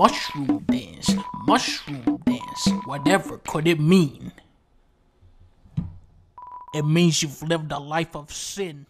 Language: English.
mushroom dance, mushroom dance. Whatever could it mean? It means you've lived a life of sin.